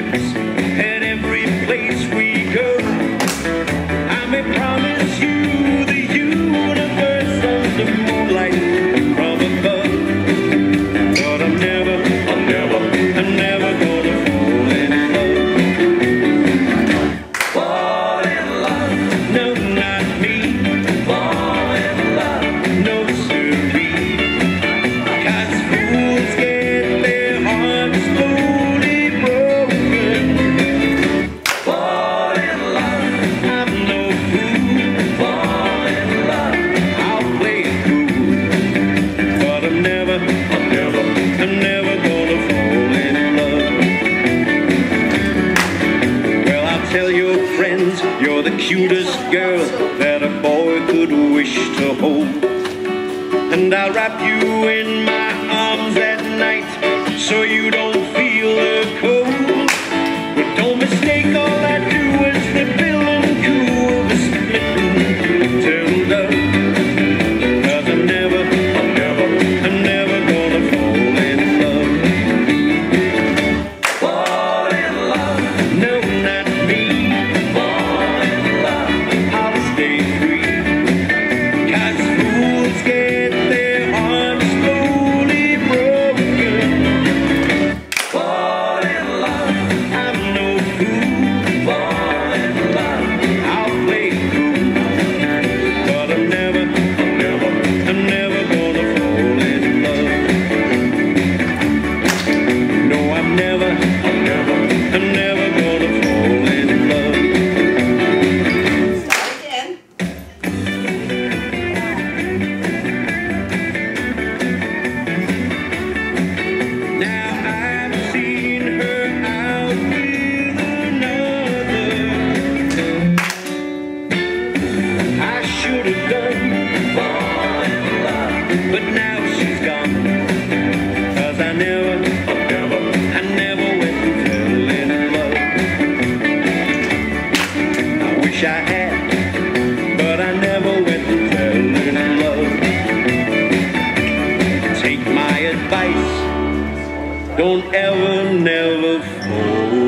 gypsy. You're the cutest girl that a boy could wish to hold. And I'll wrap you in my arms at night so you don't feel the cold. but now she's gone. Cause I never, I never went in love. I wish I had, but I never went in love. Take my advice, don't ever, never fall.